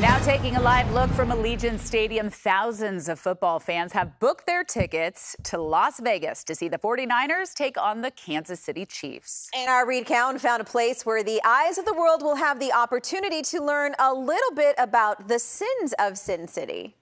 Now taking a live look from Allegiant Stadium, thousands of football fans have booked their tickets to Las Vegas to see the 49ers take on the Kansas City Chiefs. And our Reed Cowan found a place where the eyes of the world will have the opportunity to learn a little bit about the sins of Sin City.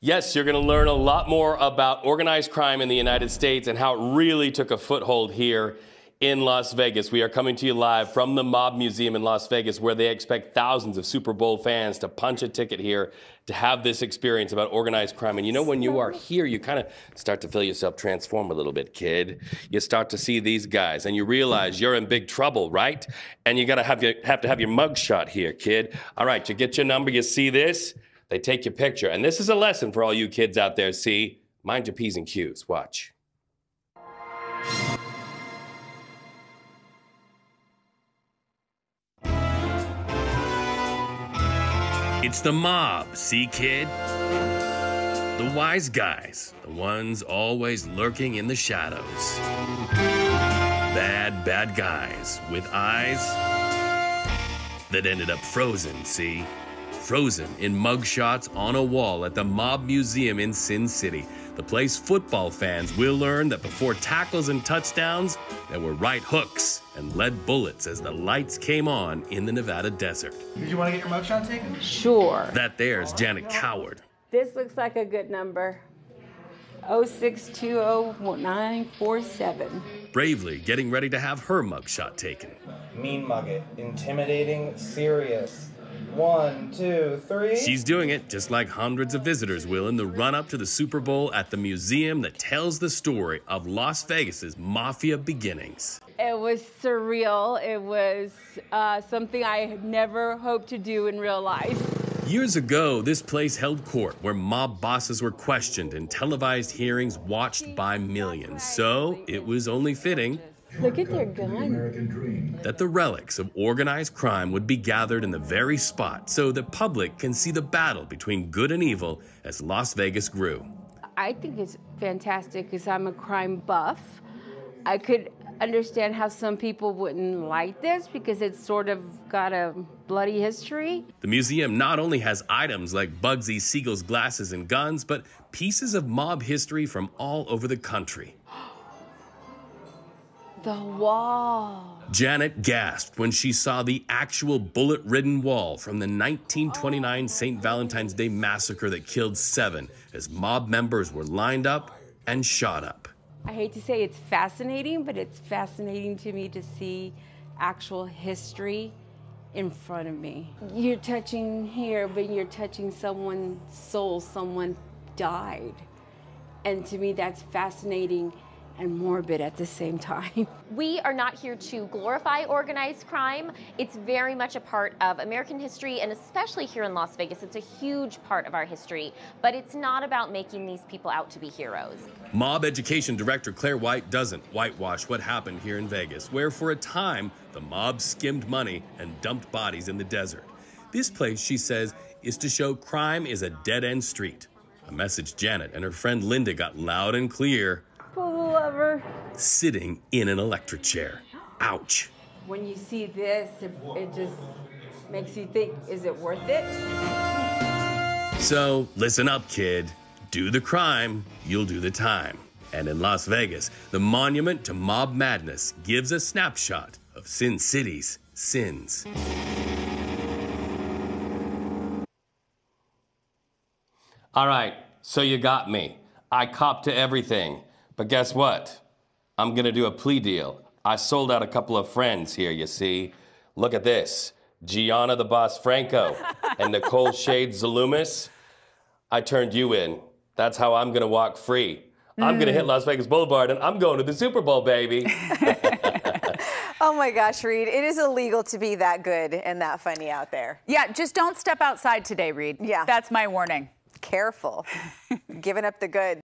Yes, you're going to learn a lot more about organized crime in the United States and how it really took a foothold here in Las Vegas. We are coming to you live from the Mob Museum in Las Vegas, where they expect thousands of Super Bowl fans to punch a ticket here to have this experience about organized crime. And you know, when you are here, you kind of start to feel yourself transform a little bit, kid. You start to see these guys, and you realize you're in big trouble, right? And you got to have your have to have your mug shot here, kid. All right, you get your number. You see this? They take your picture, and this is a lesson for all you kids out there. See, mind your p's and q's. Watch. It's the mob, see, kid? The wise guys, the ones always lurking in the shadows. Bad, bad guys with eyes that ended up frozen, see? Frozen in mugshots on a wall at the Mob Museum in Sin City. The place football fans will learn that before tackles and touchdowns, there were right hooks and lead bullets as the lights came on in the Nevada desert. Did you want to get your mugshot taken? Sure. That there's Janet Coward. This looks like a good number. 0620947. Bravely getting ready to have her mugshot taken. Mean mug it. Intimidating, serious. One, two, three. She's doing it just like hundreds of visitors will in the run up to the Super Bowl at the museum that tells the story of Las Vegas's mafia beginnings. It was surreal. It was uh, something I had never hoped to do in real life. Years ago, this place held court where mob bosses were questioned and televised hearings watched by millions. So it was only fitting Look at their gun. that the relics of organized crime would be gathered in the very spot so the public can see the battle between good and evil as Las Vegas grew. I think it's fantastic because I'm a crime buff. I could understand how some people wouldn't like this because it's sort of got a bloody history. The museum not only has items like Bugsy Siegel's glasses and guns, but pieces of mob history from all over the country. The wall. Janet gasped when she saw the actual bullet ridden wall from the 1929 St. Valentine's Day massacre that killed seven as mob members were lined up and shot up. I hate to say it's fascinating, but it's fascinating to me to see actual history in front of me. You're touching here, but you're touching someone's soul. Someone died. And to me, that's fascinating and morbid at the same time. We are not here to glorify organized crime. It's very much a part of American history, and especially here in Las Vegas, it's a huge part of our history. But it's not about making these people out to be heroes. Mob Education Director Claire White doesn't whitewash what happened here in Vegas, where for a time the mob skimmed money and dumped bodies in the desert. This place, she says, is to show crime is a dead end street. A message Janet and her friend Linda got loud and clear Pull sitting in an electric chair. Ouch. When you see this, it, it just makes you think, is it worth it? So listen up, kid. Do the crime, you'll do the time. And in Las Vegas, the monument to mob madness gives a snapshot of Sin City's sins. All right, so you got me. I copped to everything. But guess what? I'm gonna do a plea deal. I sold out a couple of friends here, you see. Look at this Gianna the Boss Franco and Nicole Shade Zalumis. I turned you in. That's how I'm gonna walk free. I'm gonna hit mm. Las Vegas Boulevard and I'm going to the Super Bowl, baby. Oh my gosh, Reed, it is illegal to be that good and that funny out there. Yeah, just don't step outside today, Reed. Yeah. That's my warning. Careful. Giving up the good.